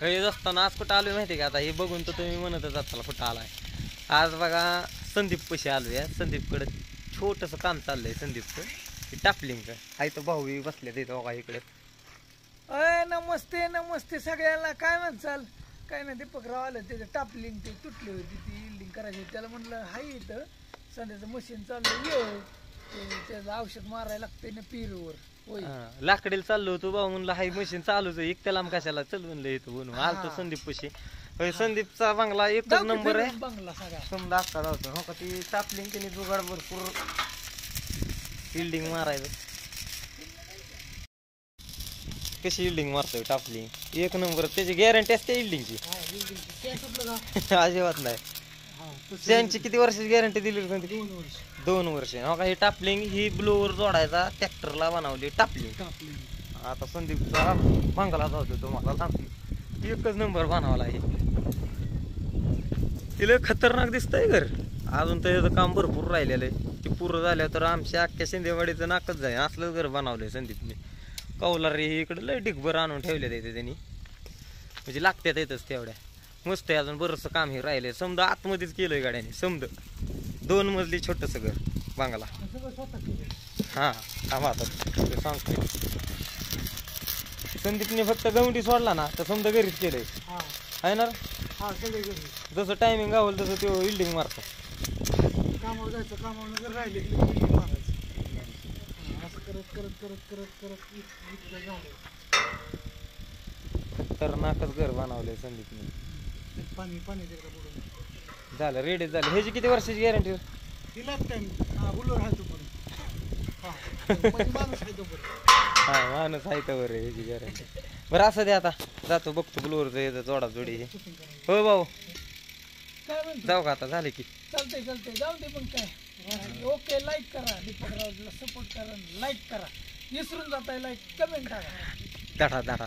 हे असताना आज कुठं आलोय माहिती का? आता हे बघून तर तुम्ही म्हणतच असाल कुठं आलाय. आज बघा संदीप पशी आलोय. संदीपकडं छोटस काम चाललंय संदीपचं. टापलिंग. आहे तर भाऊ बसले ते बघा इकडे. अय नमस्ते नमस्ते सगळ्याला काय म्हणचाल काय नाही दीपकराव आलं त्याचं टापलिंग ते तुटली होती ती इल्डिंग करायची त्याला म्हटलं हाय इथं. संध्याचं मशीन चाललं ये हो. त्याचं औषध मारायला ना पिरूवर होय. लाकडीला चाललो होतो भाऊ म्हणलं हाय मशीन चालूच आहे एक त्याला कशाला चल म्हणलं इथं बनवून आलतो. संदीप पशी. होय, संदीपचा बंगला एकच दे नंबर आहे. बंगला सगळा. समजा जातो हो का ती टापलिंग त्यांनी जुगाड भरपूर बिल्डिंग मारायचं कशी इल्डिंग मारतोय टापलिंग एक नंबर त्याची गॅरंटी असते इल्डिंगची हा? अजिबात नाही. त्यांची किती वर्षाची गॅरंटी दिली होती? दोन वर्ष. दोन वर्ष. हो का ही टापलिंग ही ब्लोअर जोडायचा ट्रॅक्टरला बनवली टापलिंग. आता संदीपचा बंगला जातो तुम्हाला सांगतो. एकच नंबर बनवला आहे. तिला खतरनाक दिसतंय घर. अजून तर याचं काम भरपूर राहिलेलं आहे. ते पूर्ण झाल्यावर तर आमच्या अख्ख्या शिंदेवाडीचं नाकच जाईल असलं घर बनवलंय संदीपने. कौलारी हे इकडं लय डिगभर आणून ठेवले तिथे त्यांनी. म्हणजे लागत्यात येतच तेवढ्या. मस्त आहे अजून बरंचसं काम हे राहिलंय. समजा आतमध्येच केलंय गाड्याने समज. दोन मजली छोटंसं घर बंगला. हा थांबा आता सांगतो संदीपने फक्त गवंडी सोडला ना तर समजा घरीच केलंय. हा. आहे ना हा जसं टायमिंग गावल तसं तो बिल्डिंग मारतो. कामावर जायचं कामावर जर राहिले असं करत करत करत करत करत खतरनाकच घर बनवलंय संदीपने. पाणी पाणी तिकडे पुढे झालं रेडी झालं. ह्याची किती वर्षाची गॅरंटी हा बुलोर आहे तो पण. हा म्हणजे माणूस आहे तो पण. हा माणूस आहे तर ह्याची गॅरंटी बरं असं दे आता. जातो बघतो ब्लोअरचं याचं जोडा जोडी हे. शूटिंग करायचं हो भाऊ. काय म्हणतो? जाऊ का आता झाले की. चालतंय चालतंय. जाऊ दे पण काय. ओके लाईक करा. दीपक रावला सपोर्ट करा लाईक करा. विसरून जाताय लाईक कमेंट करा दाढा दाढा